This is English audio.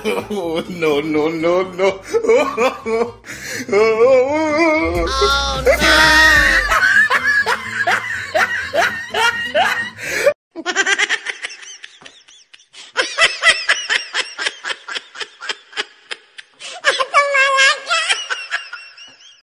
Oh, no, no, no, no. Oh!